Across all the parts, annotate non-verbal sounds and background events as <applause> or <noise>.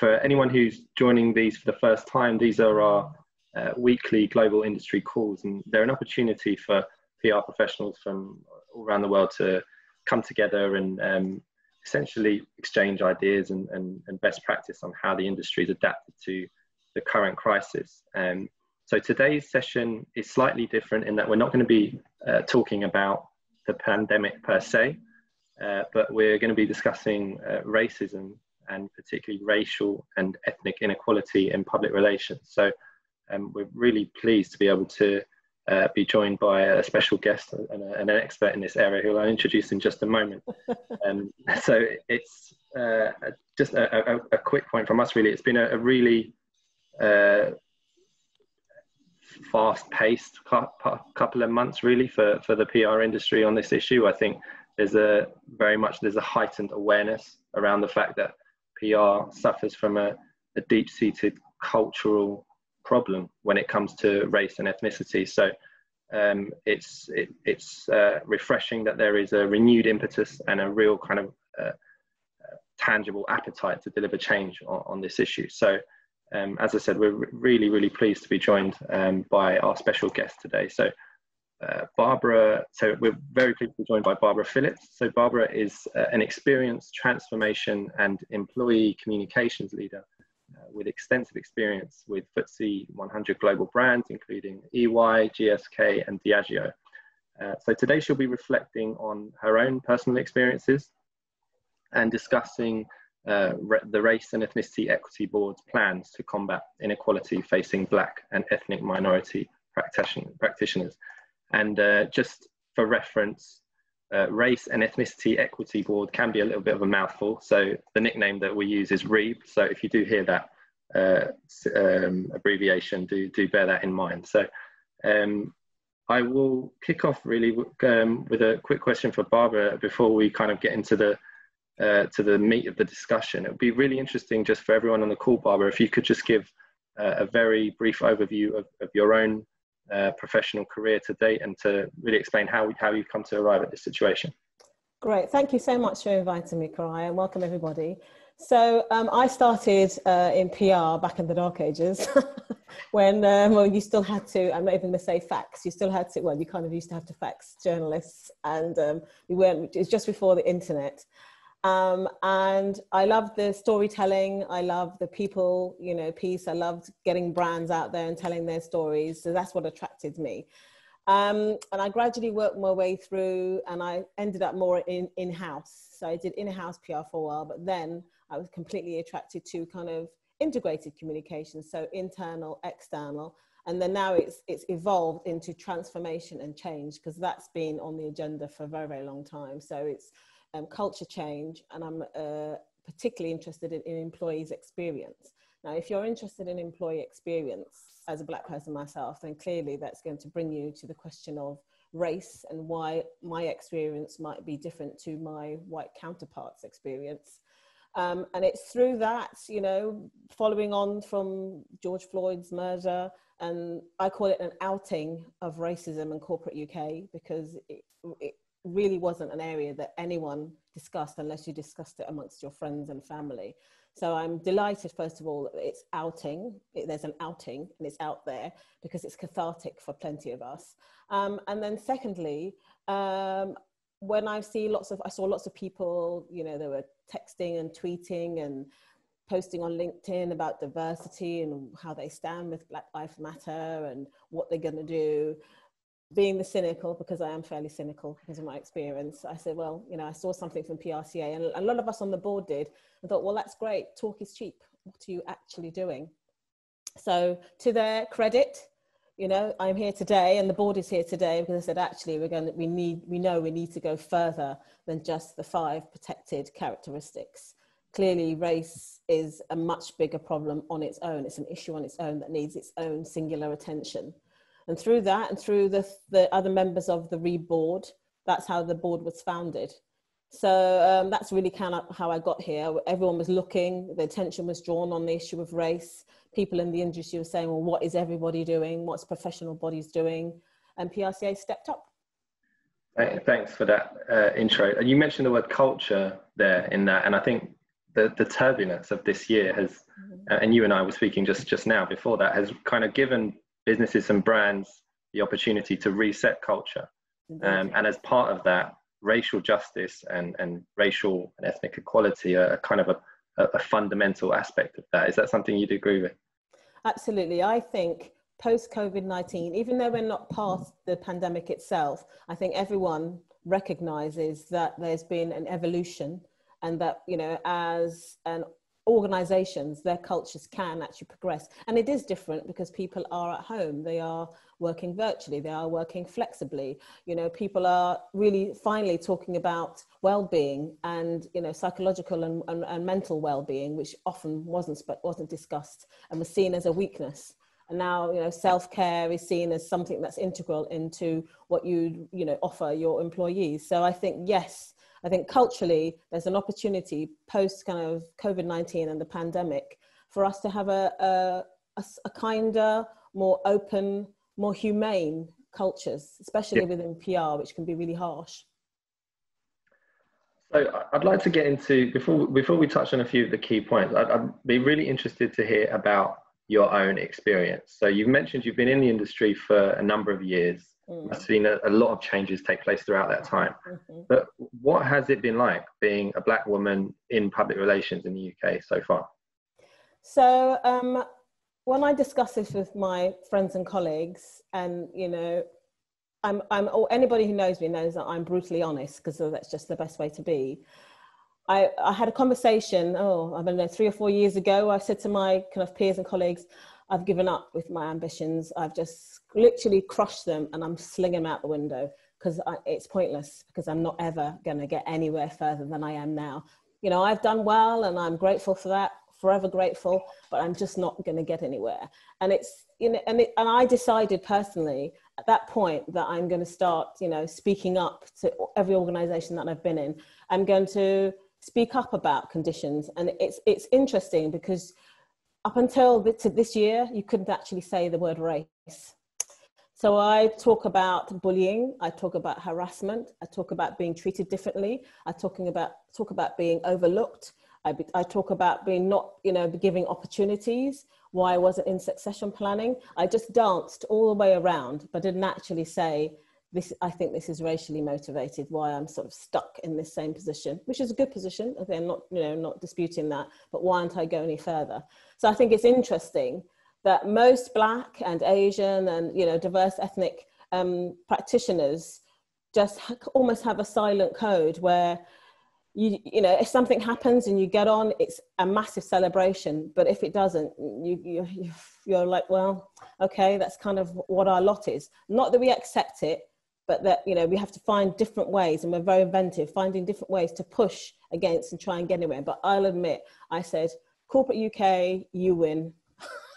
for anyone who's joining these for the first time, these are our uh, weekly global industry calls, and they're an opportunity for PR professionals from all around the world to come together and um, essentially exchange ideas and, and, and, best practice on how the industry is adapted to the current crisis. Um, so today's session is slightly different in that we're not going to be uh, talking about the pandemic per se, uh, but we're going to be discussing uh, racism and particularly racial and ethnic inequality in public relations. So um, we're really pleased to be able to uh, be joined by a special guest and, a, and, an expert in this area who I'll introduce in just a moment. <laughs> um, so it's uh, just a, a, a, quick point from us really. It's been a, really uh, fast-paced couple of months really for, for the PR industry on this issue. I think there's a very much there's a heightened awareness around the fact that PR suffers from a, a deep-seated cultural problem when it comes to race and ethnicity. So um, it's it, it's uh, refreshing that there is a renewed impetus and a real kind of uh, tangible appetite to deliver change on, on this issue. So. Um, as I said, we're really, really pleased to be joined um, by our special guest today. So, uh, Barbara, so we're very pleased to be joined by Barbara Phillips. So, Barbara is uh, an experienced transformation and employee communications leader uh, with extensive experience with FTSE 100 global brands, including EY, GSK, and Diageo. Uh, so today she'll be reflecting on her own personal experiences and discussing uh, the Race and Ethnicity Equity Board's plans to combat inequality facing Black and ethnic minority practitioners. And uh, just for reference, uh, Race and Ethnicity Equity Board can be a little bit of a mouthful. So the nickname that we use is REEB. So if you do hear that uh, um, abbreviation, do, do bear that in mind. So um, I will kick off really um, with a quick question for Barbara before we kind of get into the uh, to the meat of the discussion. It would be really interesting just for everyone on the call, Barbara, if you could just give uh, a very brief overview of, of your own uh, professional career to date and to really explain how, how you've come to arrive at this situation. Great, thank you so much for inviting me, and welcome everybody. So um, I started uh, in PR back in the dark ages <laughs> when um, well, you still had to, I'm not even going to say fax, you still had to, well, you kind of used to have to fax journalists and um, we weren't, it was just before the internet. Um, and I loved the storytelling. I loved the people, you know, piece. I loved getting brands out there and telling their stories. So that's what attracted me. Um, and I gradually worked my way through and I ended up more in, in-house. So I did in-house PR for a while, but then I was completely attracted to kind of integrated communication. So internal, external. And then now it's, it's evolved into transformation and change because that's been on the agenda for a very, very long time. So it's um, culture change, and I'm uh, particularly interested in, in employees' experience. Now, if you're interested in employee experience as a black person myself, then clearly that's going to bring you to the question of race and why my experience might be different to my white counterparts' experience. Um, and it's through that, you know, following on from George Floyd's murder, and I call it an outing of racism in corporate UK because it, it really wasn't an area that anyone discussed unless you discussed it amongst your friends and family. So I'm delighted, first of all, it's outing. It, there's an outing and it's out there because it's cathartic for plenty of us. Um, and then secondly, um, when I see lots of, I saw lots of people, you know, they were texting and tweeting and posting on LinkedIn about diversity and how they stand with Black Lives Matter and what they're going to do being the cynical, because I am fairly cynical because of my experience, I said, well, you know, I saw something from PRCA, and a lot of us on the board did, and thought, well, that's great. Talk is cheap. What are you actually doing? So, to their credit, you know, I'm here today, and the board is here today because I said, actually, we're going to, we need, we know we need to go further than just the five protected characteristics. Clearly, race is a much bigger problem on its own. It's an issue on its own that needs its own singular attention. And through that and through the, the other members of the REEB board, that's how the board was founded. So um, that's really kind of how I got here. Everyone was looking, the attention was drawn on the issue of race. People in the industry were saying, well, what is everybody doing? What's professional bodies doing? And PRCA stepped up. Thanks for that uh, intro. And you mentioned the word culture there in that, and I think the, the turbulence of this year has and you and I were speaking just just now before that, has kind of given businesses and brands the opportunity to reset culture. Um, and as part of that, racial justice and, and racial and ethnic equality are kind of a, a fundamental aspect of that. Is that something you'd agree with? Absolutely. I think post COVID 19, even though we're not past the pandemic itself, I think everyone recognizes that there's been an evolution and that, you know, as an organizations, their cultures can actually progress. And it is different because people are at home, they are working virtually, they are working flexibly. You know, people are really finally talking about well-being and, you know, psychological and, and, and mental well-being, which often wasn't, wasn't discussed and was seen as a weakness. And now, you know, self-care is seen as something that's integral into what you, you know, offer your employees. So I think, yes, I think culturally, there's an opportunity post kind of COVID 19 and the pandemic for us to have a, a, a, a kinder, more open, more humane cultures, especially yeah. within PR, which can be really harsh. So I'd like to get into before before we touch on a few of the key points. I'd, I'd, be really interested to hear about your own experience. So you've mentioned you've been in the industry for a number of years. Mm. I've seen a, a, lot of changes take place throughout that time. Mm-hmm. But what has it been like being a black woman in public relations in the UK so far? So um, when I discuss this with my friends and colleagues, and you know, I'm, I'm, or anybody who knows me knows that I'm brutally honest because that's just the best way to be. I, I had a conversation, oh, I don't know, three or four years ago. I said to my kind of peers and colleagues, I've given up with my ambitions. I've just literally crushed them and I'm slinging them out the window because it's pointless because I'm not ever going to get anywhere further than I am now. You know, I've done well and I'm grateful for that, forever grateful, but I'm just not going to get anywhere. And it's, you know, and, it, and I decided personally at that point that I'm going to start, you know, speaking up to every organization that I've been in. I'm going to speak up about conditions. And it's, it's interesting because up until this year, you couldn't actually say the word race. So I talk about bullying, I talk about harassment, I talk about being treated differently, I talking about talk about being overlooked, I, be, I talk about being not, you know, giving opportunities, why I wasn't in succession planning. I just danced all the way around, but didn't actually say this i think this is racially motivated why i'm sort of stuck in this same position which is a good position. I'm not you know not disputing that but why aren't i go any further? So i think it's interesting that most black and asian and you know diverse ethnic um, practitioners just ha- almost have a silent code where you you know if something happens and you get on it's a massive celebration. But if it doesn't you, you you're like well okay that's kind of what our lot is. Not that we accept it but that you know we have to find different ways and we're very inventive finding different ways to push against and try and get anywhere. But i'll admit i said corporate uk you win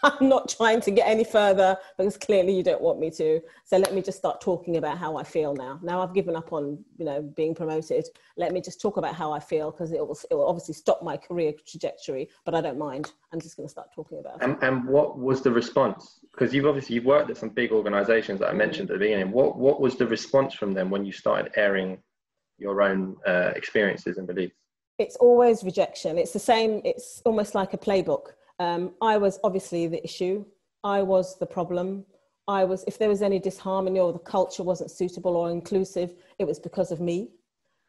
i'm not trying to get any further because clearly you don't want me to so let me just start talking about how i feel now now i've given up on you know being promoted let me just talk about how i feel because it will, it will obviously stop my career trajectory but i don't mind i'm just going to start talking about and, it and what was the response because you've obviously you've worked at some big organizations that I mentioned at the beginning. What what was the response from them when you started airing your own uh, experiences and beliefs? It's always rejection. It's the same. It's almost like a playbook. Um, I was obviously the issue. I was the problem. I was if there was any disharmony or the culture wasn't suitable or inclusive, it was because of me.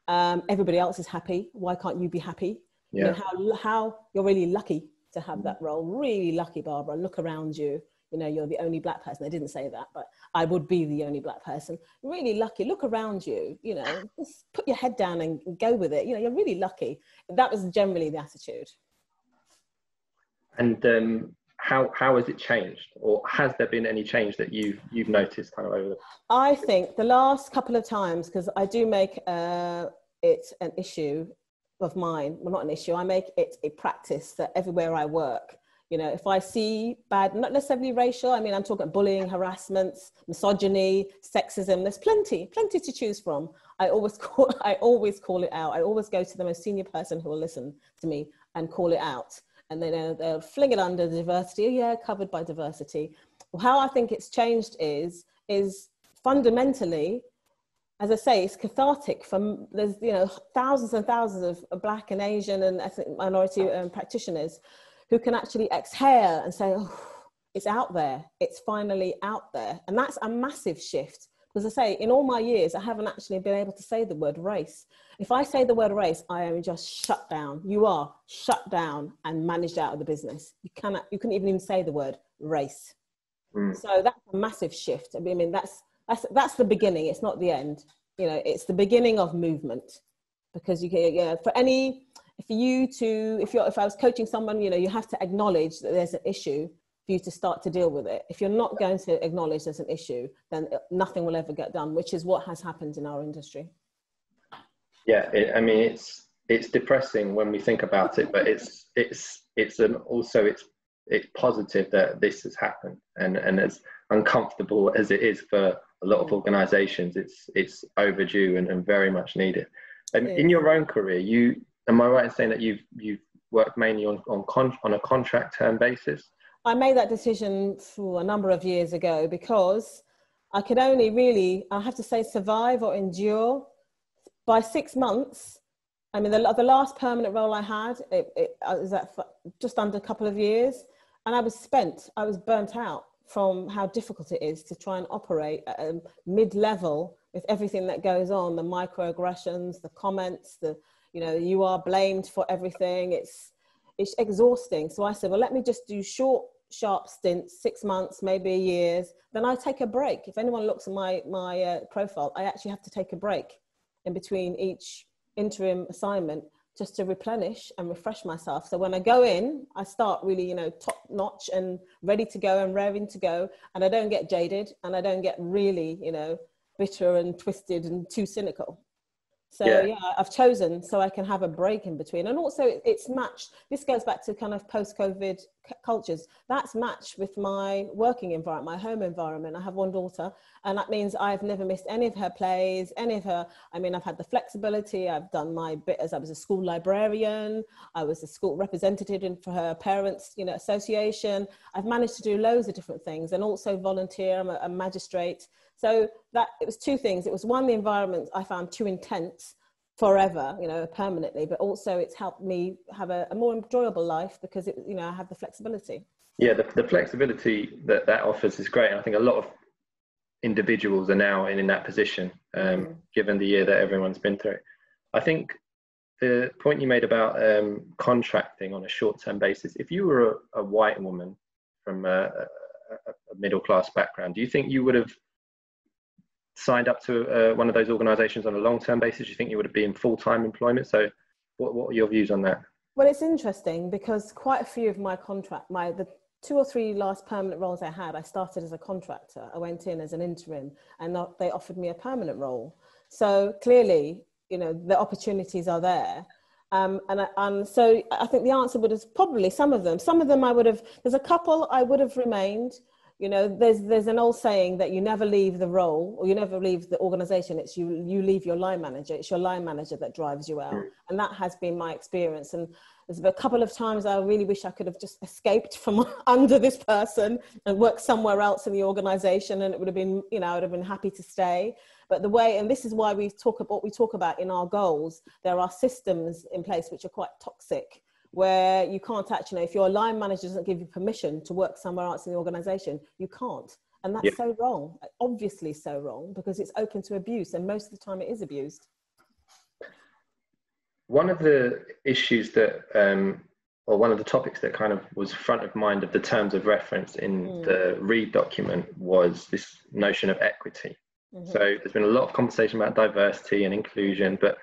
Um, everybody else is happy. Why can't you be happy? Yeah. You know, how how you're really lucky to have that role. Really lucky, Barbara. Look around you you know, you're the only black person. I didn't say that, but I would be the only black person. Really lucky. Look around you, you know, just put your head down and go with it. You know, you're really lucky. That was generally the attitude. And um, how how has it changed, or has there been any change that you've you've noticed kind of over the? I think the last couple of times, because I do make uh, it an issue of mine. Well, not an issue. I make it a practice that everywhere I work you know, if I see bad, not necessarily racial, I mean, I'm talking bullying, harassments, misogyny, sexism, there's plenty, plenty to choose from. I always <laughs> call, I always call it out. I always go to the most senior person who will listen to me and call it out. And then uh, they'll fling it under diversity. Oh, yeah, covered by diversity. Well, how I think it's changed is, is fundamentally, as I say, it's cathartic. From there's you know thousands and thousands of black and Asian and ethnic minority um, practitioners who can actually exhale and say, oh, it's out there, it's finally out there. And that's a massive shift. Because I say, in all my years, I haven't actually been able to say the word race. If I say the word race, I am just shut down. You are shut down and managed out of the business. You cannot, you couldn't even say the word race. Mm. So that's a massive shift. I mean, that's, that's, that's the beginning. It's not the end. You know, it's the beginning of movement because you can, yeah, for any, for you to, if you're, if I was coaching someone, you know, you have to acknowledge that there's an issue for you to start to deal with it. If you're not going to acknowledge there's an issue, then nothing will ever get done, which is what has happened in our industry. Yeah, it, I mean, it's it's depressing when we think about it, but it's it's it's an also it's it's positive that this has happened, and and as uncomfortable as it is for a lot of mm. organisations, it's it's overdue and, and very much needed. And in your own career, you am I right in saying that you've you've worked mainly on on con, on a contract term basis? I made that decision for a number of years ago because I could only really, I have to say, survive or endure by six months. I mean, the, the last permanent role I had, it, it uh, was just under a couple of years, and I was spent. I was burnt out from how difficult it is to try and operate at a mid-level with everything that goes on, the microaggressions, the comments, the you know, you are blamed for everything. It's it's exhausting. So I said, well, let me just do short sharp stints, six months, maybe a years, then I take a break. If anyone looks at my, my uh, profile, I actually have to take a break in between each interim assignment just to replenish and refresh myself. So when I go in, I start really, you know, top notch and ready to go and raring to go. And I don't get jaded and I don't get really, you know, bitter and twisted and too cynical. So yeah. yeah. I've chosen so I can have a break in between. And also it's matched. This goes back to kind of post-COVID cultures. That's matched with my working environment, my home environment. I have one daughter and that means I've never missed any of her plays, any of her, I mean, I've had the flexibility. I've done my bit as I was a school librarian. I was a school representative in, for her parents, you know, association. I've managed to do loads of different things and also volunteer. I'm a, a magistrate. So that it was two things. It was one, the environment I found too intense forever, you know, permanently, but also it's helped me have a, a more enjoyable life because it, you know, I have the flexibility. Yeah, the, the flexibility that that offers is great. And I think a lot of individuals are now in, in that position, um, mm. given the year that everyone's been through. I think the point you made about um, contracting on a short-term basis, if you were a, a white woman from a, a, a middle class background, do you think you would have signed up to uh, one of those organisations on a long-term basis, you think you would be in full-time employment. So, what what are your views on that? Well, it's interesting because quite a few of my contract, my the two or three last permanent roles I had, I started as a contractor. I went in as an interim, and not, they offered me a permanent role. So clearly, you know, the opportunities are there. Um, and, and so I think the answer would have probably some of them. Some of them I would have. There's a couple I would have remained you know there's there's an old saying that you never leave the role or you never leave the organization. It's you you leave your line manager. It's your line manager that drives you out. Mm. and that has been my experience. And there's a couple of times i really wish i could have just escaped from <laughs> under this person and worked somewhere else in the organization and it would have been you know i would have been happy to stay. But the way and this is why we talk about what we talk about in our goals there are systems in place which are quite toxic where you can't actually, know if your line manager doesn't give you permission to work somewhere else in the organization, you can't. And that's yeah. so wrong, obviously so wrong, because it's open to abuse, and most of the time it is abused. One of the issues that, um, or one of the topics that kind of was front of mind of the terms of reference in mm. the REEB document was this notion of equity. Mm-hmm. So there's been a lot of conversation about diversity and inclusion, but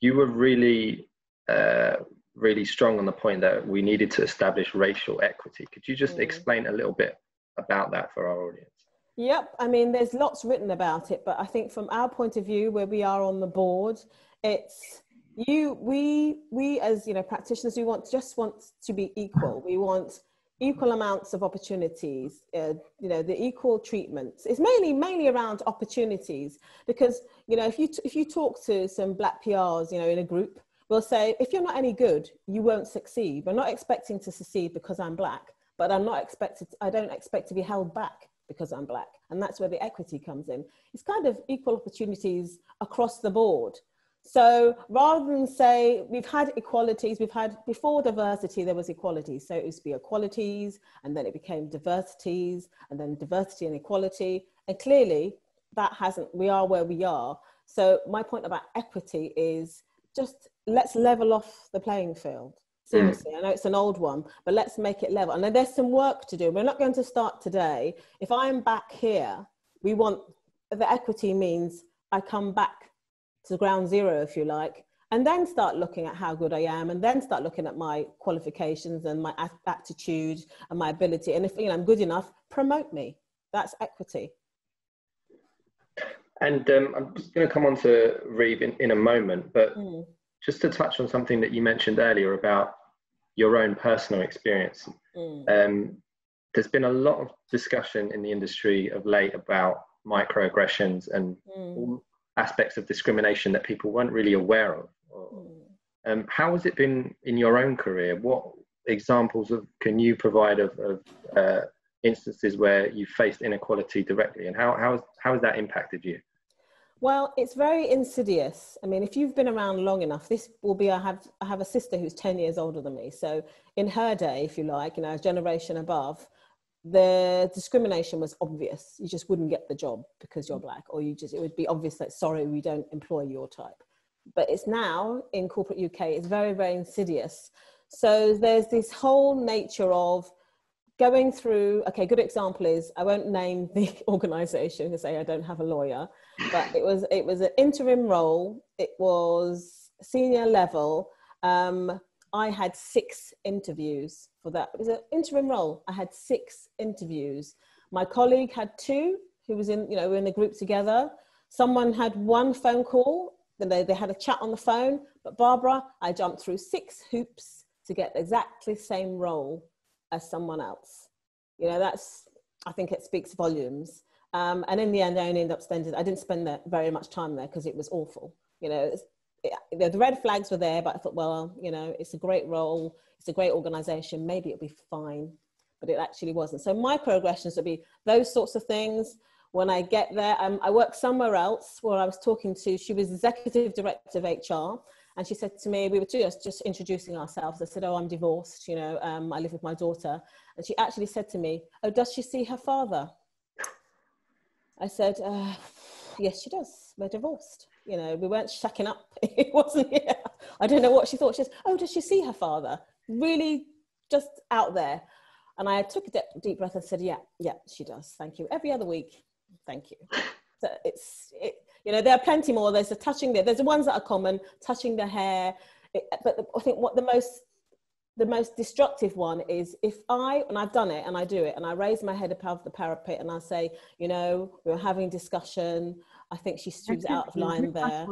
you were really uh, really strong on the point that we needed to establish racial equity. Could you just mm. explain a little bit about that for our audience? Yep, I mean, there's lots written about it, but I think from our point of view, where we are on the board, it's you, we, we as you know practitioners, we want just want to be equal. We want equal amounts of opportunities. Uh, you know, the equal treatments. It's mainly mainly around opportunities because you know if you t- if you talk to some black PRs, you know, in a group, will say, if you're not any good, you won't succeed. We're not expecting to succeed because I'm black, but I'm not expected, I don't expect to be held back because I'm black. And that's where the equity comes in. It's kind of equal opportunities across the board. So rather than say we've had equalities, we've had before diversity, there was equality. So it used to be equalities, and then it became diversities, and then diversity and equality. And clearly, that hasn't, we are where we are. So my point about equity is just let's level off the playing field. Seriously, mm. I know it's an old one, but let's make it level. And there's some work to do. We're not going to start today. If I'm back here, we want the equity means I come back to ground zero, if you like, and then start looking at how good I am, and then start looking at my qualifications and my attitude and my ability. And if you know I'm good enough, promote me. That's equity. And um, I'm just going to come on to REEB in, in a moment, but mm. just to touch on something that you mentioned earlier about your own personal experience. Mm. Um, there's been a lot of discussion in the industry of late about microaggressions and mm aspects of discrimination that people weren't really aware of. Hmm. Um, how has it been in your own career? What examples of can you provide of, of uh, instances where you faced inequality directly, and how how has, how has that impacted you? Well, it's very insidious. I mean, if you've been around long enough, this will be. I have I have a sister who's ten years older than me, so in her day, if you like, you know, a generation above, the discrimination was obvious. You just wouldn't get the job because you're black, or you just it would be obvious that sorry, we don't employ your type. But it's now in corporate UK, it's very, very insidious. So there's this whole nature of going through okay good example is i won't name the <laughs> organization to say i don't have a lawyer but it was it was an interim role it was senior level um, I had six interviews for that. It was an interim role. I had six interviews. My colleague had two, who was in, you know, we in the group together. Someone had one phone call, then they, they had a chat on the phone. But Barbara, I jumped through six hoops to get exactly the same role as someone else. You know, that's, I think it speaks volumes. Um, and in the end, I only ended up spending, I didn't spend that very much time there because it was awful. You know, the red flags were there, but I thought, well, you know, it's a great role, it's a great organization, maybe it'll be fine. But it actually wasn't. So microaggressions would be those sorts of things. When I get there, um, I work somewhere else where I was talking to, she was executive director of HR. And she said to me, we were just, just introducing ourselves. I said, oh, I'm divorced, you know, um, I live with my daughter. And she actually said to me, oh, does she see her father? I said, uh, yes, she does. We're divorced you know, we weren't shacking up. <laughs> it wasn't, yeah. I don't know what she thought. She says, oh, does she see her father? Really just out there. And I took a deep breath and said, yeah, yeah, she does. Thank you. Every other week. Thank you. So it's, it, you know, there are plenty more. There's the touching there. There's the ones that are common, touching the hair. It, but the, I think what the most the most destructive one is if I, and I've done it and I do it, and I raise my head above the parapet and I say, you know, we are having discussion. I think she was out of line there.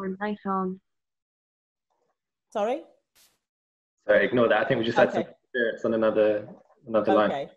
Sorry? Sorry, ignore that. I think we just had okay. some spirits on another another okay. line.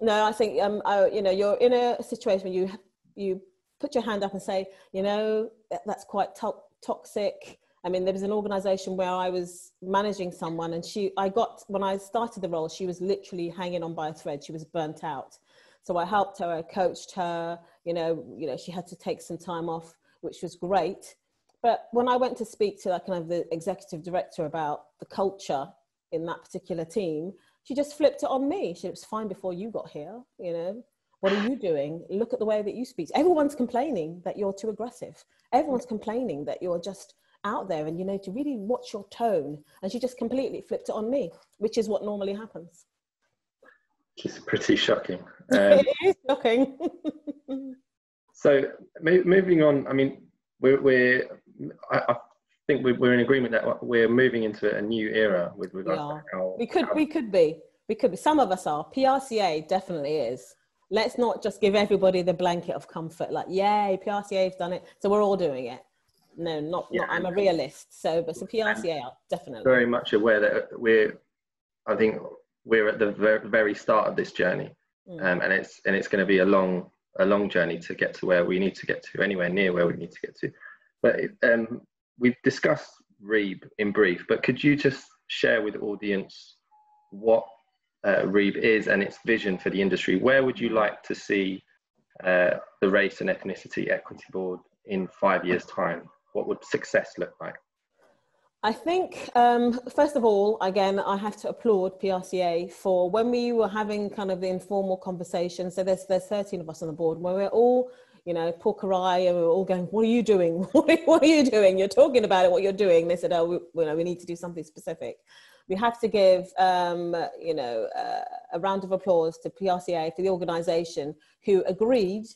No, I think um, I, you know, you're in a situation where you you put your hand up and say, you know, that's quite to- toxic. I mean, there was an organization where I was managing someone, and she, I got when I started the role, she was literally hanging on by a thread. She was burnt out, so I helped her, I coached her. You know, you know, she had to take some time off which was great. But when I went to speak to like kind of the executive director about the culture in that particular team, she just flipped it on me. She said, it was fine before you got here, you know. What are you doing? Look at the way that you speak. Everyone's complaining that you're too aggressive. Everyone's complaining that you're just out there and you know to really watch your tone. And she just completely flipped it on me, which is what normally happens. Which is pretty shocking. <laughs> Um, it is shocking. <laughs> So moving on, I mean, we're, we're I, I think we're in agreement that we're moving into a new era with regards we to how we could how, we could be we could be some of us are PRCA definitely is. Let's not just give everybody the blanket of comfort like yay PRCA PRCA's done it so we're all doing it. No, not, yeah, not I'm a realist. So, but so PRCA are definitely very much aware that we're. I think we're at the very, very start of this journey, mm. um, and it's and it's going to be a long a long journey to get to where we need to get to, anywhere near where we need to get to. But um, we've discussed Reeb in brief, but could you just share with the audience what uh, Reeb is and its vision for the industry? Where would you like to see uh, the Race and Ethnicity Equity Board in five years' time? What would success look like? I think, um, first of all, again, I have to applaud PRCA for when we were having kind of the informal conversation. So there's, there's 13 of us on the board where we're all, you know, Porker and we were all going, what are you doing? <laughs> what are you doing? You're talking about it, what you're doing. They said, oh, we, you know, we need to do something specific. We have to give, um, you know, uh, a round of applause to PRCA for the organisation who agreed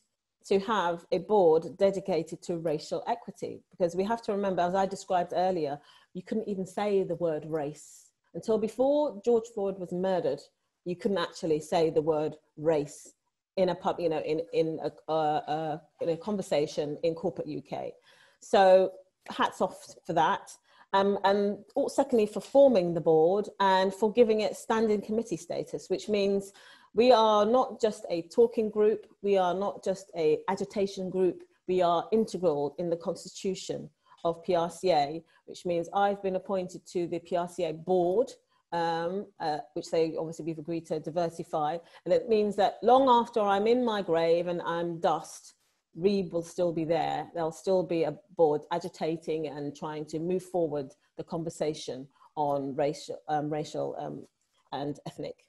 to have a board dedicated to racial equity. Because we have to remember as i described earlier you couldn't even say the word race until before george floyd was murdered. You couldn't actually say the word race in a pub you know in in a, uh, uh, in a conversation in corporate uk so hats off for that um, and secondly for forming the board and for giving it standing committee status which means we are not just a talking group, we are not just a agitation group, we are integral in the constitution of PRCA, which means I've been appointed to the PRCA board, um, uh, which they obviously we've agreed to diversify. And it means that long after I'm in my grave and I'm dust, REEB will still be there. There'll still be a board agitating and trying to move forward the conversation on racial, um, racial um, and ethnic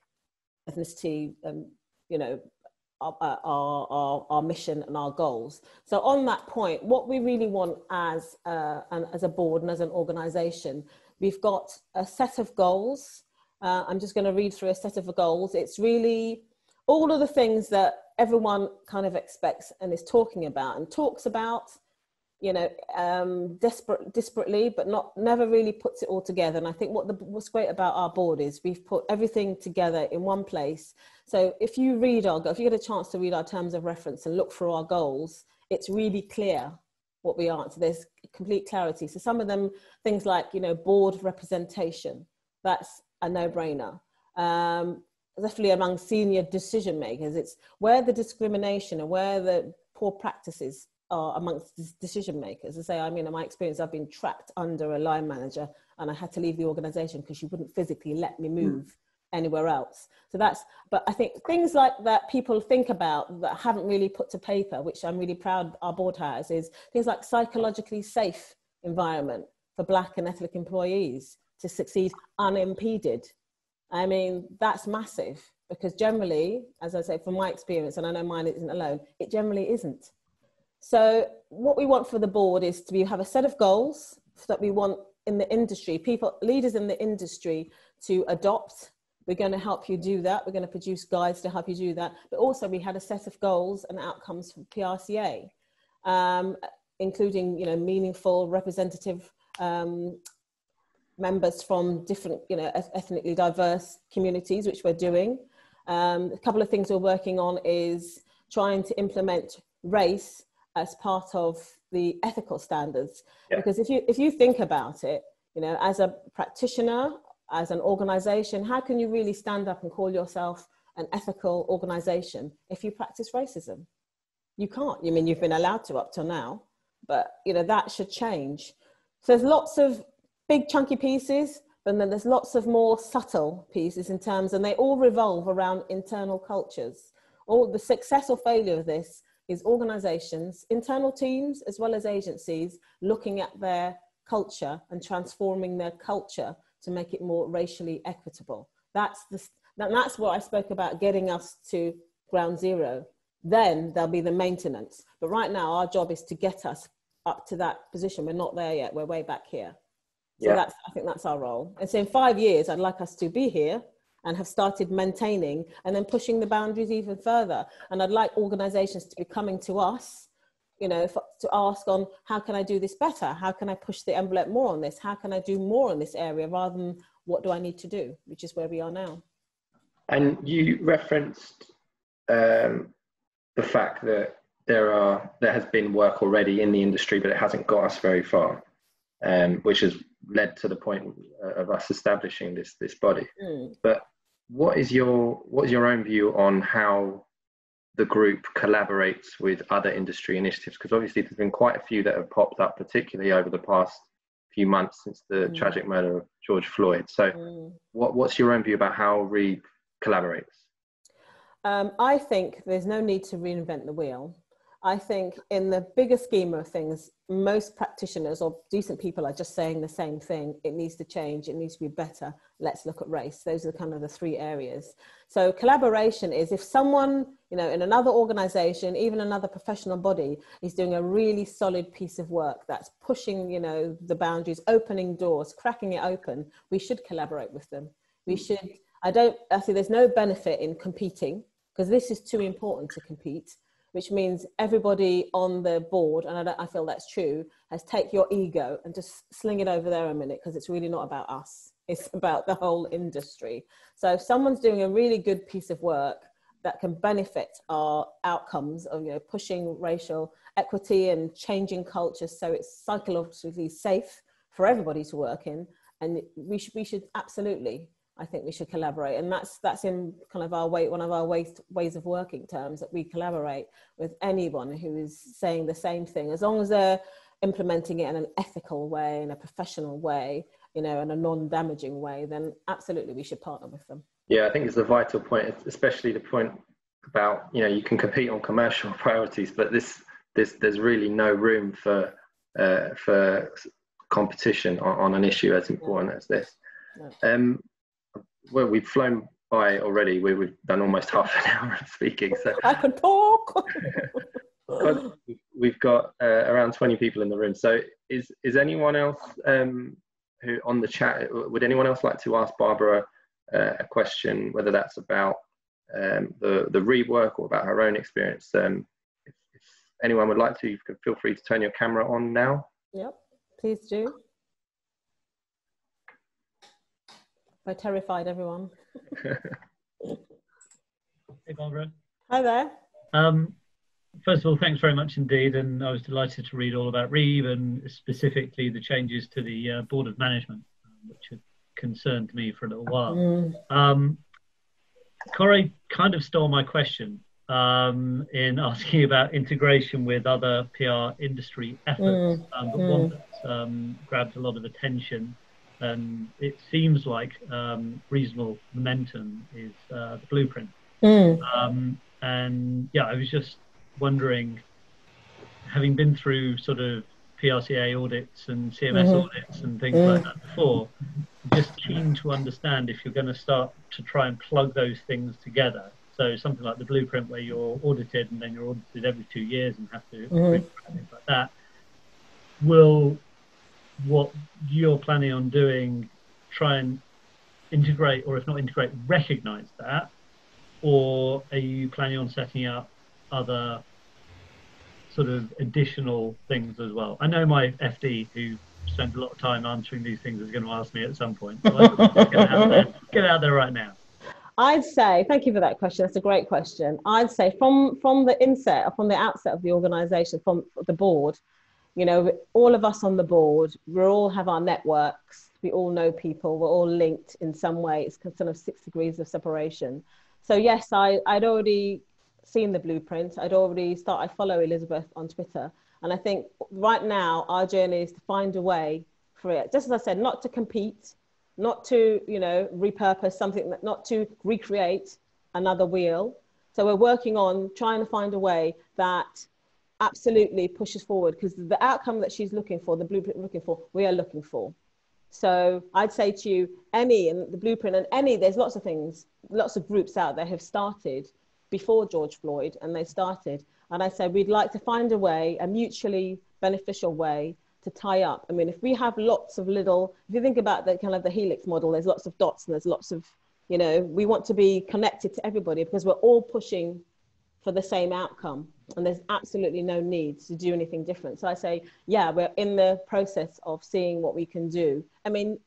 ethnicity, um, you know, our, our, our, mission and our goals. So on that point, what we really want as, uh, as a board and as an organization, we've got a set of goals. Uh, I'm just going to read through a set of goals. It's really all of the things that everyone kind of expects and is talking about and talks about you know, um, desperate, desperately, but not never really puts it all together. And I think what the what's great about our board is we've put everything together in one place. So if you read our, if you get a chance to read our terms of reference and look for our goals, it's really clear what we answer. There's complete clarity. So some of them, things like you know, board representation, that's a no-brainer. Um, definitely among senior decision makers, it's where the discrimination and where the poor practices are amongst decision makers. I say, I mean, in my experience, I've been trapped under a line manager and I had to leave the organization because she wouldn't physically let me hmm. move mm. anywhere else. So that's, but I think things like that people think about that haven't really put to paper, which I'm really proud our board has, is things like psychologically safe environment for Black and ethnic employees to succeed unimpeded. I mean, that's massive because generally, as I say, from my experience, and I know mine isn't alone, it generally isn't. So what we want for the board is to be, have a set of goals that we want in the industry, people, leaders in the industry to adopt. We're going to help you do that. We're going to produce guides to help you do that. But also we had a set of goals and outcomes from PRCA, um, including, you know, meaningful representative um, members from different, you know, ethnically diverse communities, which we're doing. Um, a couple of things we're working on is trying to implement race as part of the ethical standards. Yeah. Because if you if you think about it, you know, as a practitioner, as an organization, how can you really stand up and call yourself an ethical organization if you practice racism? You can't. You I mean you've been allowed to up till now, but you know that should change. So there's lots of big chunky pieces, but then there's lots of more subtle pieces in terms, and they all revolve around internal cultures. All the success or failure of this is organizations, internal teams, as well as agencies, looking at their culture and transforming their culture to make it more racially equitable. That's, the, that's what I spoke about getting us to ground zero. Then there'll be the maintenance. But right now, our job is to get us up to that position. We're not there yet. We're way back here. So yeah. that's, I think that's our role. And so in five years, I'd like us to be here and have started maintaining and then pushing the boundaries even further. And I'd like organizations to be coming to us, you know, for, to ask on how can I do this better? How can I push the envelope more on this? How can I do more in this area rather than what do I need to do, which is where we are now. And you referenced um, the fact that there are there has been work already in the industry, but it hasn't got us very far, um, which has led to the point of us establishing this this body. Mm. But what is your what is your own view on how the group collaborates with other industry initiatives? Because obviously there's been quite a few that have popped up, particularly over the past few months since the mm. tragic murder of George Floyd. So, mm. what, what's your own view about how REEB collaborates? Um, I think there's no need to reinvent the wheel. I think in the bigger scheme of things, most practitioners or decent people are just saying the same thing. It needs to change. It needs to be better. Let's look at race. Those are kind of the three areas. So collaboration is if someone, you know, in another organization, even another professional body is doing a really solid piece of work that's pushing, you know, the boundaries, opening doors, cracking it open, we should collaborate with them. We mm. should, I don't, I see there's no benefit in competing because this is too important to compete which means everybody on the board, and I, I feel that's true, has take your ego and just sling it over there a minute because it's really not about us. It's about the whole industry. So if someone's doing a really good piece of work that can benefit our outcomes of you know pushing racial equity and changing culture so it's psychologically safe for everybody to work in, and we should we should absolutely I think we should collaborate, and that's that's in kind of our way one of our ways ways of working terms that we collaborate with anyone who is saying the same thing, as long as they're implementing it in an ethical way, in a professional way, you know, in a non-damaging way, then absolutely we should partner with them. Yeah, I think it's a vital point, especially the point about you know you can compete on commercial <laughs> priorities, but this this there's really no room for uh, for competition on, on, an issue as important as this. Um, well, we've flown by already. We, have done almost <laughs> half an hour of speaking. So I can talk. <laughs> we've got uh, around 20 people in the room. So is is anyone else um, who on the chat? Would anyone else like to ask Barbara uh, a question, whether that's about um, the the rework or about her own experience? Um, if, if anyone would like to, you can feel free to turn your camera on now. Yep, please do. I terrified everyone. hey, Barbara. Hi there. Um, first of all, thanks very much indeed. And I was delighted to read all about REEB and specifically the changes to the uh, Board of Management, um, which had concerned me for a little while. Mm. Um, Corey kind of stole my question um, in <laughs> asking about integration with other PR industry efforts, mm. um, but mm. one that um, grabbed a lot of attention and it seems like um, reasonable momentum is uh, the blueprint. Mm. Um, and yeah, I was just wondering, having been through sort of PRCA audits and CMS mm-hmm. audits and things mm. like that before, just keen to understand if you're going to start to try and plug those things together. So something like the blueprint where you're audited and then you're audited every two years and have to things like that. Will what you're planning on doing try and integrate, or if not integrate, recognize that? Or are you planning on setting up other sort of additional things as well? I know my FD, who spends a lot of time answering these things, is going to ask me at some point. So get, out there, get out there right now. I'd say, thank you for that question. That's a great question. I'd say from from the inset, from the outset of the organisation, from the board, you know all of us on the board we all have our networks. We all know people. We're all linked in some way. It's kind of six degrees of separation. So yes i i'd already seen the blueprint. I'd already start i follow elizabeth on twitter. And i think right now our journey is to find a way for it. Just as i said not to compete not to you know repurpose something not to recreate another wheel. So we're working on trying to find a way that absolutely pushes forward because the outcome that she's looking for, the blueprint looking for, we are looking for. So I'd say to you, any and the blueprint and any, there's lots of things, lots of groups out there have started before George Floyd and they started. And I said, we'd like to find a way, a mutually beneficial way to tie up. I mean, if we have lots of little, if you think about the kind of the helix model, there's lots of dots and there's lots of, you know, we want to be connected to everybody because we're all pushing for the same outcome and there's absolutely no need to do anything different. So i say yeah we're in the process of seeing what we can do. I mean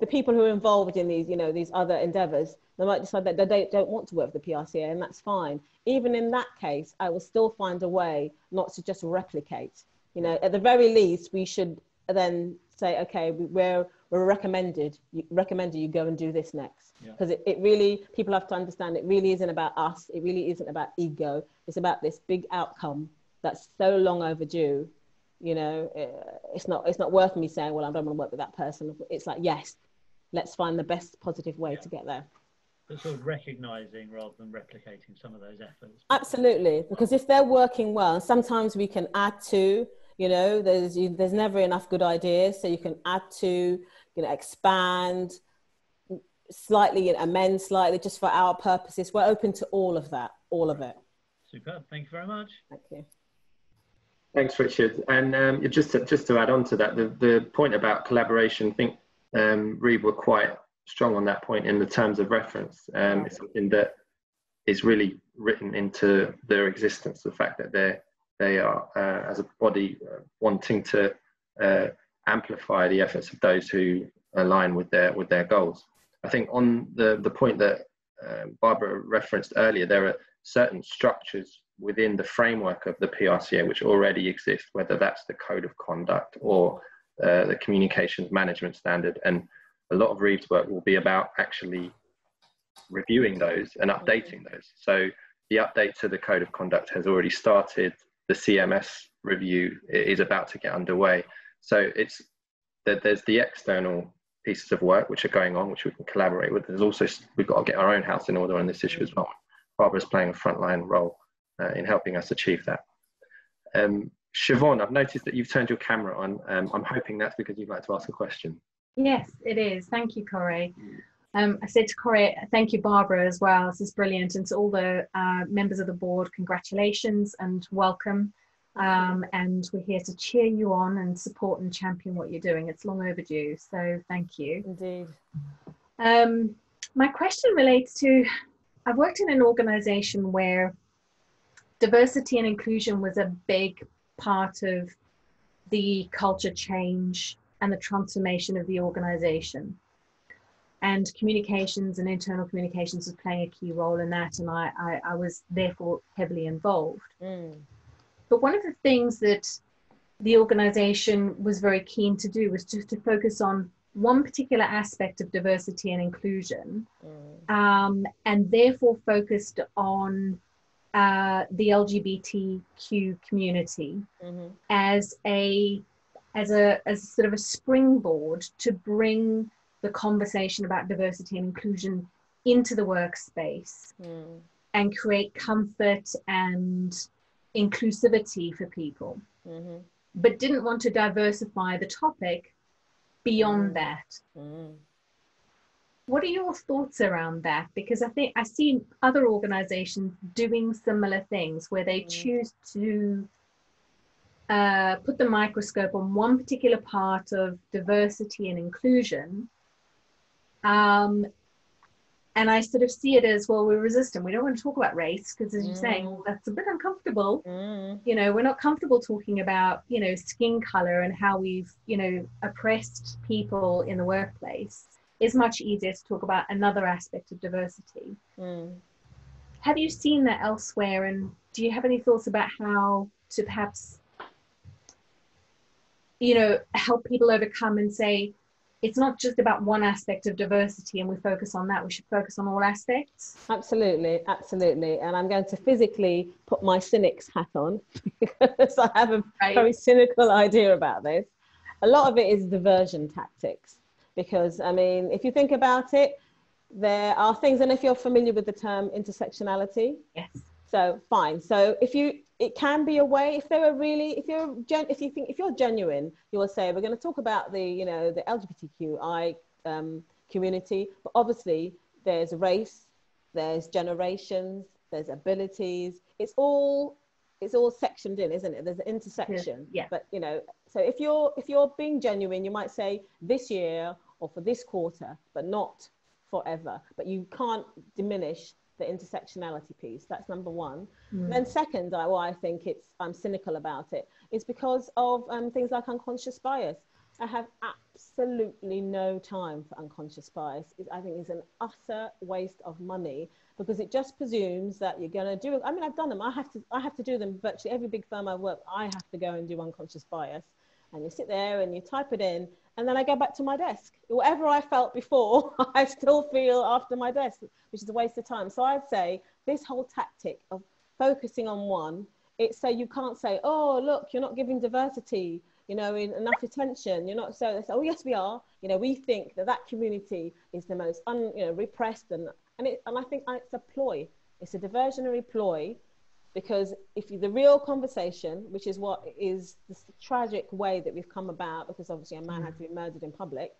the people who are involved in these you know these other endeavors they might decide that they don't want to work with the prca and that's fine. Even in that case i will still find a way not to just replicate. You know at the very least we should then say okay we're we're recommended you, recommended you go and do this next because yeah. it, it really people have to understand it really isn't about us it really isn't about ego it's about this big outcome that's so long overdue you know it, it's not it's not worth me saying well i don't want to work with that person it's like yes let's find the best positive way yeah. to get there but sort of recognizing rather than replicating some of those efforts. Absolutely, because if they're working well, sometimes we can add to. You know, there's you, there's never enough good ideas, so you can add to, you know, expand slightly, amend slightly, just for our purposes. We're open to all of that, all of it. Superb. Thank you very much. Thank you. Thanks, Richard. And um, just to, just to add on to that, the, the point about collaboration, I think um, REEB were quite strong on that point in the terms of reference. Um, it's something that is really written into their existence. The fact that they they are uh, as a body uh, wanting to uh, amplify the efforts of those who align with their with their goals. I think on the the point that uh, Barbara referenced earlier, there are certain structures within the framework of the PRCA which already exist, whether that's the code of conduct or uh, the communications management standard. And a lot of REEB's work will be about actually reviewing those and updating those. So the update to the code of conduct has already started. The CMS review is about to get underway. So it's there's the external pieces of work which are going on, which we can collaborate with. There's also we've got to get our own house in order on this issue as well. Barbara's playing a frontline role uh, in helping us achieve that. Um, Siobhan, I've noticed that you've turned your camera on. Um, I'm hoping that's because you'd like to ask a question. Yes, it is. Thank you, Corey. Um, I said to Corey, thank you, Barbara, as well. This is brilliant. And to all the uh, members of the board, congratulations and welcome. Um, and we're here to cheer you on and support and champion what you're doing. It's long overdue. So thank you. Indeed. Um, my question relates to I've worked in an organization where diversity and inclusion was a big part of the culture change and the transformation of the organization. And communications and internal communications was playing a key role in that, and I, I, I was therefore heavily involved. Mm. But one of the things that the organization was very keen to do was just to focus on one particular aspect of diversity and inclusion, mm. um, and therefore focused on uh, the LGBTQ community mm-hmm. as a as a as sort of a springboard to bring the conversation about diversity and inclusion into the workspace mm. and create comfort and inclusivity for people mm-hmm. but didn't want to diversify the topic beyond mm. that mm. What are your thoughts around that? Because I think I see other organizations doing similar things where they mm. choose to uh, put the microscope on one particular part of diversity and inclusion. Um, and I sort of see it as well, we're resistant. We don't want to talk about race because, as you're saying, well, that's a bit uncomfortable. Mm. You know, we're not comfortable talking about, you know, skin color and how we've, you know, oppressed people in the workplace It's much easier to talk about another aspect of diversity. Mm. Have you seen that elsewhere? And do you have any thoughts about how to perhaps, you know, help people overcome and say, it's not just about one aspect of diversity and we focus on that we should focus on all aspects absolutely absolutely and i'm going to physically put my cynics hat on <laughs> because i have a right. very cynical idea about this a lot of it is diversion tactics because I mean, if you think about it, there are things, and if you're familiar with the term intersectionality, yes. So fine. So if you, it can be a way. If they were really, if you're, gen, if you think, if you're genuine, you will say we're going to talk about the, you know, the LGBTQI um, community, but obviously there's race, there's generations, there's abilities. It's all it's all sectioned in, isn't it? There's an intersection. Yeah. But you know, so if you're if you're being genuine, you might say this year or for this quarter, but not forever. But you can't diminish the intersectionality piece. That's number one. Mm. Then second, I, why I think it's I'm cynical about it is because of um, things like unconscious bias. I have absolutely no time for unconscious bias. I think it's an utter waste of money because it just presumes that you're going to do it. I mean, I've done them. I have to. I have to do them. Virtually every big firm I work, I have to go and do unconscious bias. And you sit there and you type it in, and then I go back to my desk. Whatever I felt before, <laughs> I still feel after my desk, which is a waste of time. So I'd say this whole tactic of focusing on one, it's so you can't say, oh, look, you're not giving diversity, you know, enough attention. You're not so, oh, yes, we are. You know, we think that that community is the most, un, you know, repressed and and it, and I think it's a ploy. It's a diversionary ploy because if you, the real conversation, which is what is the tragic way that we've come about, because obviously a man had to be murdered in public,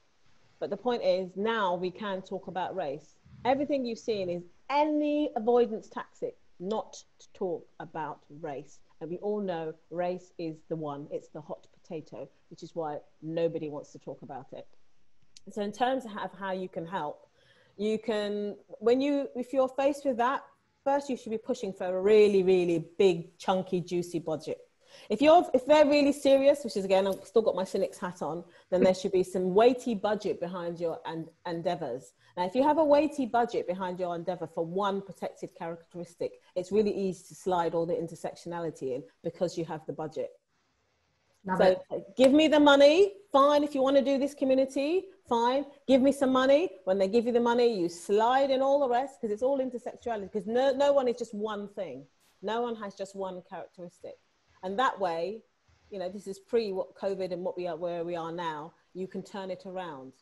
but the point is now we can talk about race. Everything you've seen is any avoidance tactic not to talk about race. And we all know race is the one, it's the hot potato, which is why nobody wants to talk about it. So, in terms of how you can help, you can, when you, if you're faced with that, first you should be pushing for a really, really big, chunky, juicy budget. If you're, if they're really serious, which is again, I've still got my cynics hat on, then there should be some weighty budget behind your and, endeavors. Now, if you have a weighty budget behind your endeavor for one protected characteristic, it's really easy to slide all the intersectionality in because you have the budget. Love so it. give me the money, fine. If you want to do this community, fine. Give me some money. When they give you the money, you slide in all the rest because it's all intersexuality Because no, no one is just one thing. No one has just one characteristic. And that way, you know, this is pre what COVID and what we are where we are now. You can turn it around.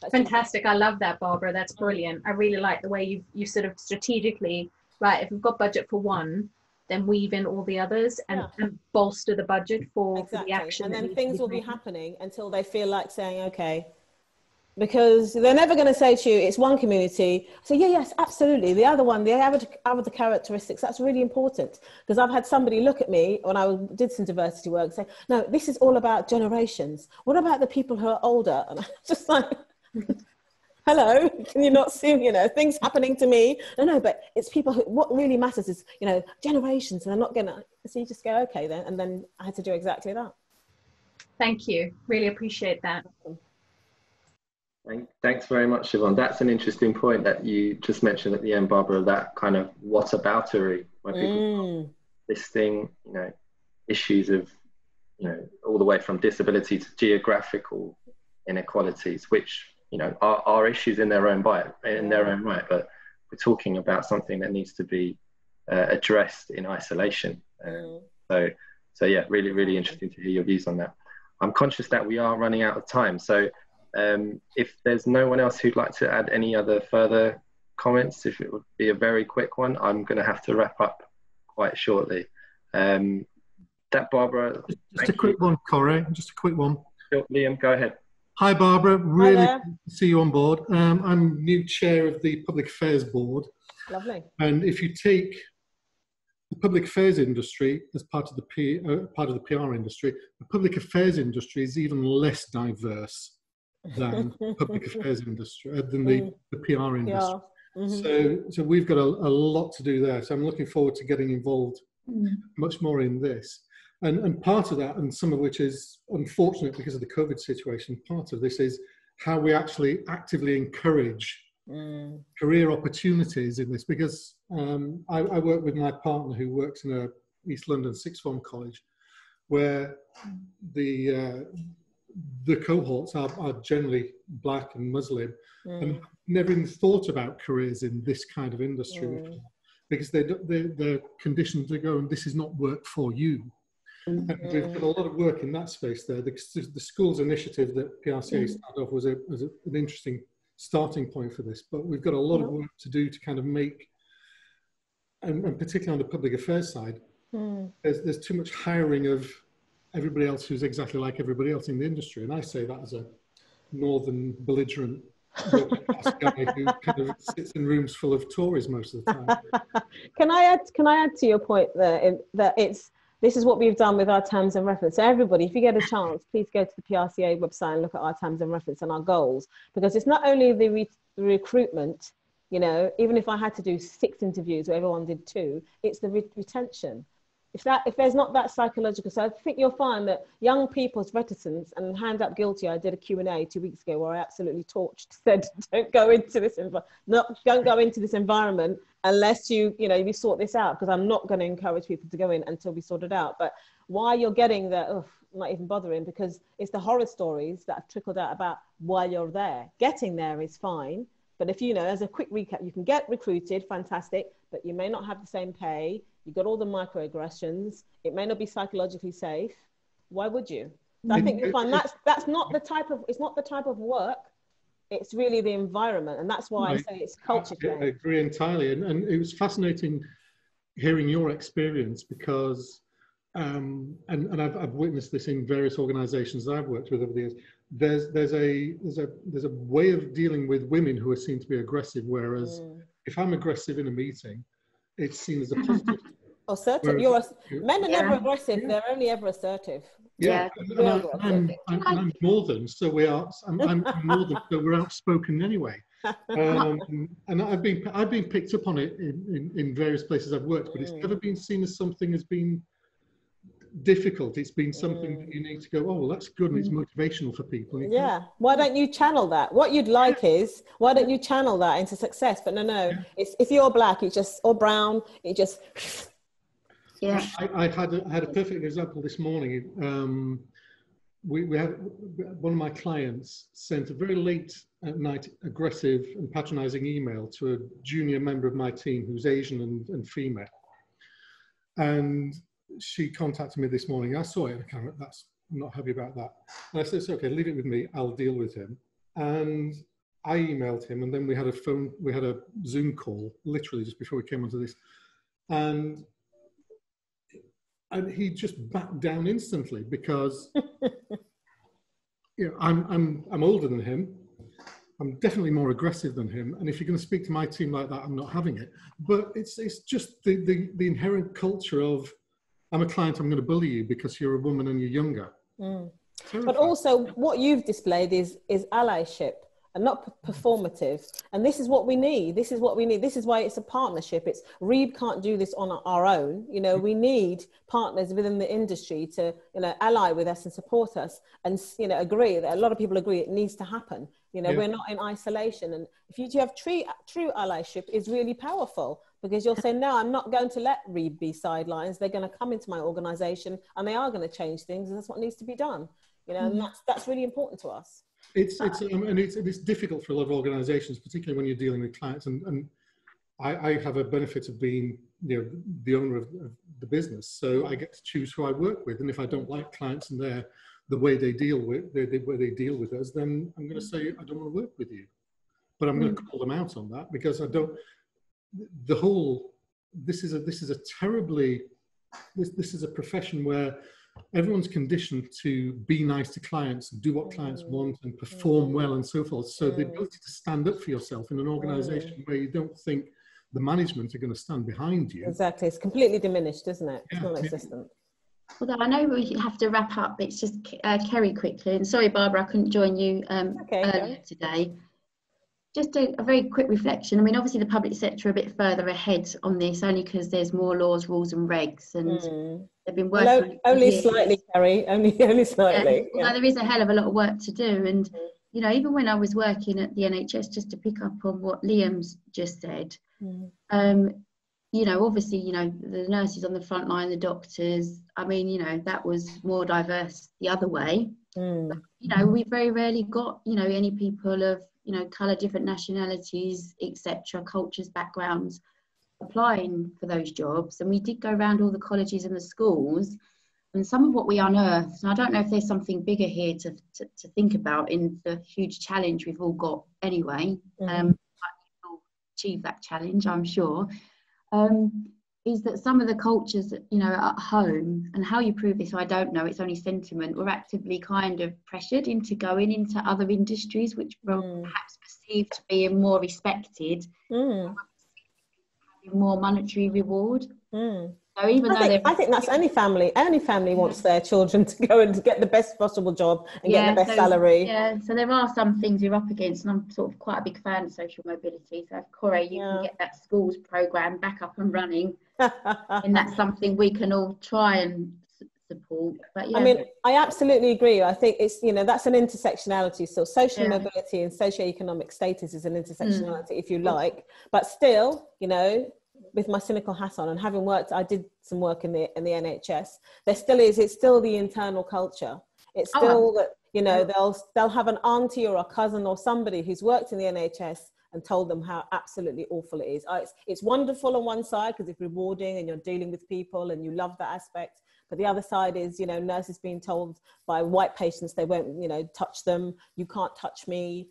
That's Fantastic. I love that, Barbara. That's brilliant. I really like the way you you sort of strategically, right, if we've got budget for one, then weave in all the others and, yeah. and bolster the budget for, exactly. for the action. And then things will be happening until they feel like saying, okay, because they're never going to say to you, it's one community. So yeah, yes, absolutely. The other one, the other, other characteristics, that's really important. Because I've had somebody look at me when I did some diversity work say, no, this is all about generations. What about the people who are older? And I'm <laughs> just like, hello can you not see you know things happening to me no no but it's people who what really matters is you know generations and they're not gonna so you just go okay then and then i had to do exactly that thank you really appreciate that Thanks very much, Siobhan. That's an interesting point that you just mentioned at the end, Barbara, that kind of whataboutery, where people mm. listing, you know, issues of, you know, all the way from disability to geographical inequalities, which you know are, are issues in their own right in their own right but we're talking about something that needs to be uh, addressed in isolation. Uh, mm. so so yeah really really interesting to hear your views on that. I'm conscious that we are running out of time so um, if there's no one else who'd like to add any other further comments if it would be a very quick one i'm going to have to wrap up quite shortly. Um, that barbara just, just a quick you. one corey just a quick one. Sure, liam go ahead Hi, Barbara. Really to see you on board. Um, I'm new chair of the Public Affairs Board. Lovely. And if you take the public affairs industry as part of the P, uh, part of the PR industry, the public affairs industry is even less diverse than <laughs> public affairs industry uh, than the, mm. the PR industry. Yeah. Mm-hmm. So, so we've got a, a, lot to do there. So I'm looking forward to getting involved mm. much more in this. And, and part of that, and some of which is unfortunate because of the COVID situation, part of this is how we actually actively encourage mm. career opportunities in this. Because um, I, I, work with my partner who works in a East London sixth form college, where the uh, the cohorts are, are, generally black and Muslim, mm. and never even thought about careers in this kind of industry mm. because they, they, they're conditioned to go, and this is not work for you. And we've done a lot of work in that space there. The, the schools initiative that PRCA mm. started off was, a, was a, an interesting starting point for this, but we've got a lot of work to do to kind of make, and, and particularly on the public affairs side, mm. there's, there's too much hiring of everybody else who's exactly like everybody else in the industry. And I say that as a northern belligerent <laughs> guy who kind of sits in rooms full of Tories most of the time. <laughs> can I add? Can I add to your point there that it's this is what we've done with our terms and reference. So everybody, if you get a chance, please go to the PRCA website and look at our terms and reference and our goals, because it's not only the, re- recruitment, you know, even if I had to do six interviews where everyone did two, it's the re- retention if that if there's not that psychological so i think you'll find that young people's reticence and hand up guilty i did a q&a two weeks ago where i absolutely torched <laughs> said don't go into this env- not don't go into this environment unless you you know you sort this out because i'm not going to encourage people to go in until we sort it out but why you're getting there oh, not even bothering because it's the horror stories that have trickled out about why you're there. Getting there is fine but if you know as a quick recap you can get recruited fantastic but you may not have the same pay You've got all the microaggressions. It may not be psychologically safe. Why would you? So I think you find that's that's not the type of it's not the type of work it's really the environment, and that's why I, I say it's culture. I, I agree entirely, and, and it was fascinating hearing your experience because, um, and, and I've, I've witnessed this in various organisations that I've worked with over the years. There's there's a there's a there's a way of dealing with women who are seen to be aggressive, whereas mm. if I'm aggressive in a meeting, it's seen as a positive. Assertive. Whereas, You're men are yeah. never aggressive. Yeah. They're only ever assertive. Yeah, yeah. And, I'm, I'm, I'm, northern, so we are. I'm, I'm northern, so we're outspoken anyway. Um, and I've been I've been picked up on it in, in, in, various places I've worked, but it's never been seen as something as being difficult. It's been something mm. that you need to go, oh, well, that's good and it's mm. motivational for people. Yeah. Why don't you channel that? What you'd like is, why don't you channel that into success? But no, no, yeah. it's, if you're black, it's just, or brown, it just yeah. I, I had, a, had a perfect example this morning. Um, we, we had one of my clients sent a very late at night aggressive and patronizing email to a junior member of my team who's Asian and, and female. And she contacted me this morning. I saw it and I of, that's, I'm not happy about that. And I said, it's okay, leave it with me. I'll deal with him. And I emailed him and then we had a phone, we had a Zoom call literally just before we came onto this. And and he just backed down instantly because <laughs> you know, I'm, I'm, I'm older than him. I'm definitely more aggressive than him. And if you're going to speak to my team like that, I'm not having it. But it's, it's just the, the, the inherent culture of I'm a client, I'm going to bully you because you're a woman and you're younger. Mm. But also, what you've displayed is, is allyship and not performative. And this is what we need. This is what we need. This is why it's a partnership. It's REEB can't do this on our own. You know, we need partners within the industry to, you know, ally with us and support us and, you know, agree that a lot of people agree it needs to happen. You know, yeah. we're not in isolation. And if you have true, true allyship is really powerful because you'll say, no, I'm not going to let REEB be sidelines. They're going to come into my organization and they are going to change things. And that's what needs to be done. You know, and mm-hmm. that's, that's really important to us. It's it's um, and it's it's difficult for a lot of organisations, particularly when you're dealing with clients. And, and I, I have a benefit of being you know the owner of, of, the business, so I get to choose who I work with. And if I don't like clients and their the way they deal with they, they, where they deal with us, then I'm going to say I don't want to work with you. But I'm going to mm. call them out on that because I don't. The whole this is a this is a terribly this this is a profession where everyone's conditioned to be nice to clients do what clients mm. want and perform well and so forth. So the mm. ability to stand up for yourself in an organization mm. where you don't think the management are going to stand behind you. Exactly. It's completely diminished, isn't it? It's yeah. non-existent. Although I know we have to wrap up, it's just uh, Kerry quickly. And sorry, Barbara, I couldn't join you um, okay, earlier today just a, a, very quick reflection. I mean, obviously the public sector are a bit further ahead on this, only because there's more laws, rules, and regs, and mm. they've been working. Well, only slightly, Kerry. Only, <laughs> only slightly. Yeah. yeah. there is a hell of a lot of work to do, and mm. you know, even when I was working at the NHS, just to pick up on what Liam's just said, mm. um, you know, obviously, you know, the nurses on the front line, the doctors. I mean, you know, that was more diverse the other way. But, you know, we very rarely got, you know, any people of you know, colour, different nationalities, etc., cultures, backgrounds, applying for those jobs. And we did go around all the colleges and the schools. And some of what we unearthed, and I don't know if there's something bigger here to, to, to think about in the huge challenge we've all got anyway. Mm-hmm. Um, we'll achieve that challenge, I'm sure. Um, is that some of the cultures, you know, at home, and how you prove this, I don't know, it's only sentiment, were actively kind of pressured into going into other industries which were mm. perhaps perceived to be more respected, mm. more monetary reward. Mm. So even I think, I think that's any family. Any family wants their children <laughs> to go and get the best possible job and yeah, get the best so, salary. Yeah, so there are some things you're up against, and I'm sort of quite a big fan of social mobility. So if Corey, you yeah. can get that schools program back up and running, <laughs> and that's something we can all try and support. But yeah. I mean, I absolutely agree. I think it's you know that's an intersectionality. So social yeah. mobility and socioeconomic status is an intersectionality, mm. if you like. But still, you know, with my cynical hat on and having worked, I did some work in the in the NHS. There still is. It's still the internal culture. It's oh, still oh, that you know mm-hmm. they'll they'll have an auntie or a cousin or somebody who's worked in the NHS and told them how absolutely awful it is. Oh, it's, it's wonderful on one side because it's rewarding and you're dealing with people and you love that aspect. But the other side is, you know, nurses being told by white patients they won't, you know, touch them. You can't touch me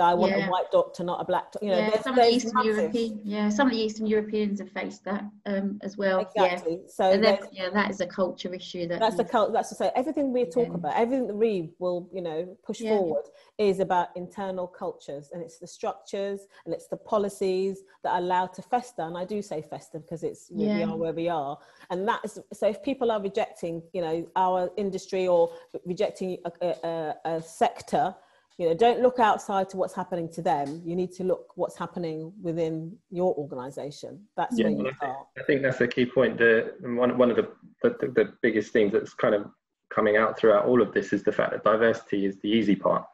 I want yeah. a white doctor, not a black doctor. You know, yeah, some of the Eastern European, yeah, some of the Eastern Europeans have faced that um, as well. Exactly. Yeah. So yeah, that is a culture issue. That that's the culture. That's to say, everything we talk yeah. about, everything that we will, you know, push forward is about internal cultures, and it's the structures and it's the policies that are allowed to fester. And I do say fester because it's we are where we are, and that is so. If people are rejecting, you know, our industry or rejecting a, a, a sector you know don't look outside to what's happening to them. You need to look what's happening within your organization. That's yeah, where you start. I think that's a key point. The one, one of the, the, the biggest things that's kind of coming out throughout all of this is the fact that diversity is the easy part.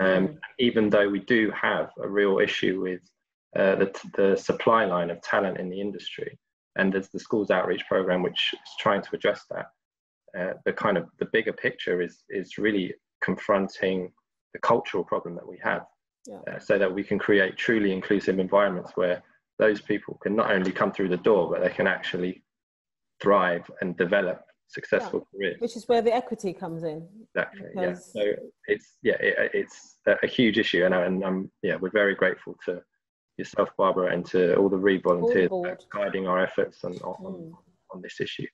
Um, mm. even though we do have a real issue with uh, the, the supply line of talent in the industry and there's the schools outreach program which is trying to address that uh, the kind of the bigger picture is is really confronting the cultural problem that we have yeah. uh, so that we can create truly inclusive environments where those people can not only come through the door but they can actually thrive and develop successful yeah. careers which is where the equity comes in exactly because... yeah so it's yeah it, it's a, huge issue and, and um, yeah we're very grateful to yourself barbara and to all the REEB volunteers guiding our efforts on, on, mm. on this issue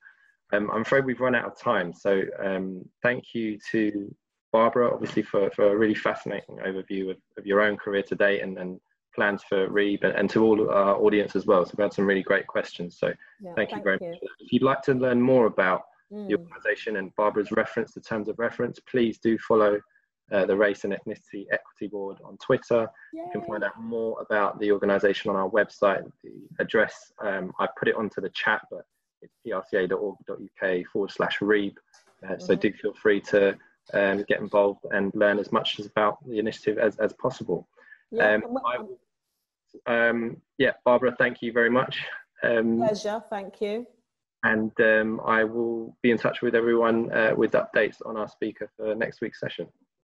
um, i'm afraid we've run out of time so um, thank you to Barbara, obviously, for, for a really fascinating overview of, of your own career to date and, and plans for REEB and, and, to all our audience as well. So we've had some really great questions. So yeah, thank, you very you. much. If you'd like to learn more about mm. the organisation and Barbara's reference, the terms of reference, please do follow uh, the Race and Ethnicity Equity Board on Twitter. Yay. You can find out more about the organisation on our website. The address, um, I put it onto the chat, but it's prca.org.uk forward slash REEB. Uh, mm-hmm. So do feel free to um, get involved and learn as much as about the initiative as, as possible. Yeah, um, I, um, yeah, Barbara, thank you very much. Um, Pleasure, thank you. And um, I will be in touch with everyone uh, with updates on our speaker for next week's session.